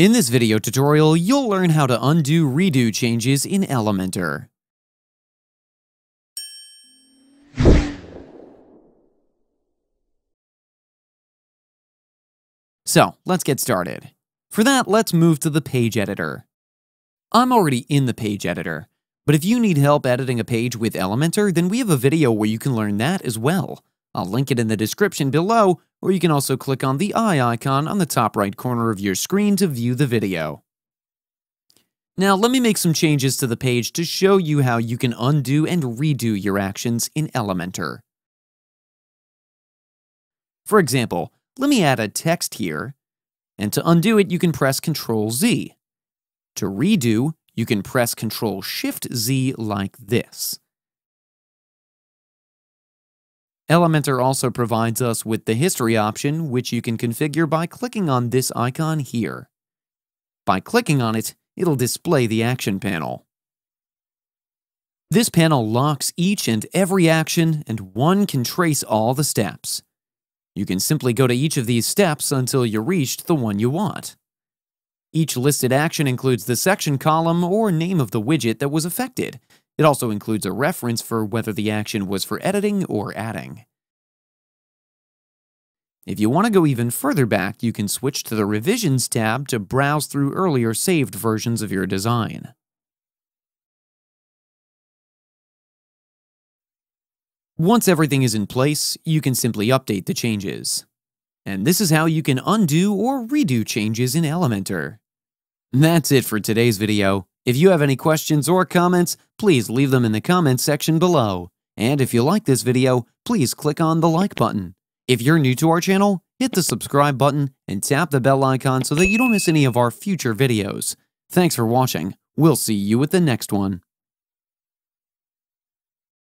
In this video tutorial, you'll learn how to undo redo changes in Elementor. So, let's get started. For that, let's move to the page editor. I'm already in the page editor, but if you need help editing a page with Elementor, then we have a video where you can learn that as well. I'll link it in the description below, or you can also click on the eye icon on the top right corner of your screen to view the video. Now let me make some changes to the page to show you how you can undo and redo your actions in Elementor. For example, let me add a text here, and to undo it you can press Ctrl Z. To redo, you can press Ctrl Shift Z like this. Elementor also provides us with the history option, which you can configure by clicking on this icon here. By clicking on it, it'll display the action panel. This panel locks each and every action, and one can trace all the steps. You can simply go to each of these steps until you reached the one you want. Each listed action includes the section column or name of the widget that was affected, it also includes a reference for whether the action was for editing or adding. If you want to go even further back, you can switch to the Revisions tab to browse through earlier saved versions of your design. Once everything is in place, you can simply update the changes. And this is how you can undo or redo changes in Elementor. That's it for today's video. If you have any questions or comments, please leave them in the comments section below. And if you like this video, please click on the like button. If you're new to our channel, hit the subscribe button and tap the bell icon so that you don't miss any of our future videos. Thanks for watching. We'll see you at the next one.